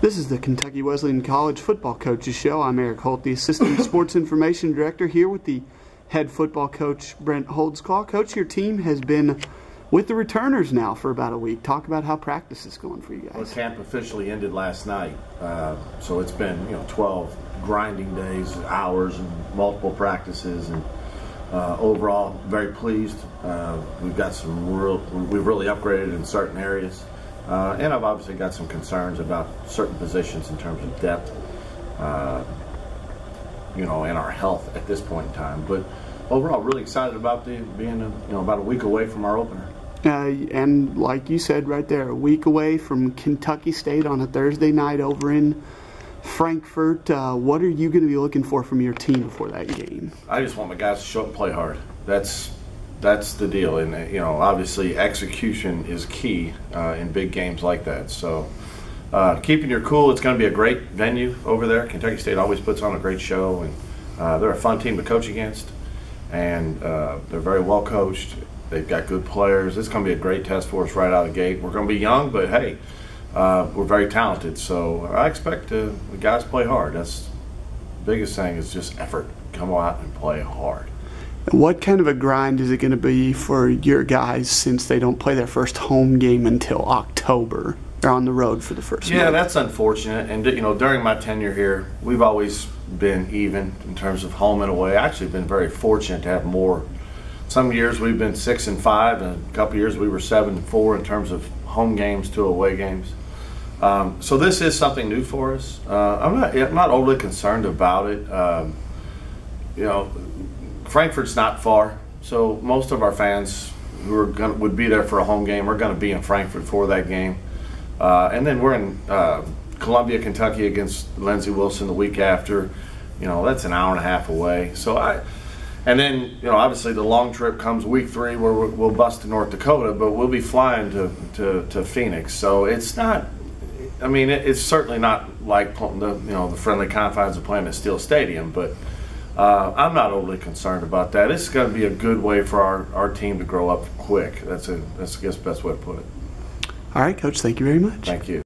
This is the Kentucky Wesleyan College Football Coaches Show. I'm Eric Holt, the Assistant Sports Information Director, here with the head football coach, Brent Holsclaw. Coach, your team has been with the returners now for about a week. Talk about how practice is going for you guys. Well, camp officially ended last night, uh, so it's been you know 12 grinding days, hours, and multiple practices, and uh, overall very pleased. Uh, we've got some real, we've really upgraded in certain areas. Uh, and I've obviously got some concerns about certain positions in terms of depth, uh, you know, and our health at this point in time. But overall, really excited about the being, a, you know, about a week away from our opener. Uh, and like you said right there, a week away from Kentucky State on a Thursday night over in Frankfort. Uh, what are you going to be looking for from your team before that game? I just want my guys to show up and play hard. That's that's the deal, and you know, obviously, execution is key uh, in big games like that. So, uh, keeping your cool. It's going to be a great venue over there. Kentucky State always puts on a great show, and uh, they're a fun team to coach against, and uh, they're very well coached. They've got good players. It's going to be a great test for us right out of the gate. We're going to be young, but hey, uh, we're very talented. So I expect the guys play hard. That's the biggest thing is just effort. Come out and play hard. What kind of a grind is it going to be for your guys since they don't play their first home game until October? They're on the road for the first. Yeah, month. that's unfortunate. And you know, during my tenure here, we've always been even in terms of home and away. I actually, been very fortunate to have more. Some years we've been six and five, and a couple years we were seven and four in terms of home games to away games. Um, so this is something new for us. Uh, I'm not I'm not overly concerned about it. Um, you know, Frankfort's not far, so most of our fans who are gonna, would be there for a home game are going to be in Frankfort for that game. Uh, and then we're in uh, Columbia, Kentucky against Lindsey Wilson the week after. You know, that's an hour and a half away. So I, and then you know, obviously the long trip comes week three where we'll bust to North Dakota, but we'll be flying to, to, to Phoenix. So it's not. I mean, it's certainly not like the you know the friendly confines of playing at Steel Stadium, but uh, I'm not overly concerned about that. It's going to be a good way for our, our team to grow up quick. That's a that's I guess the best way to put it. All right, coach. Thank you very much. Thank you.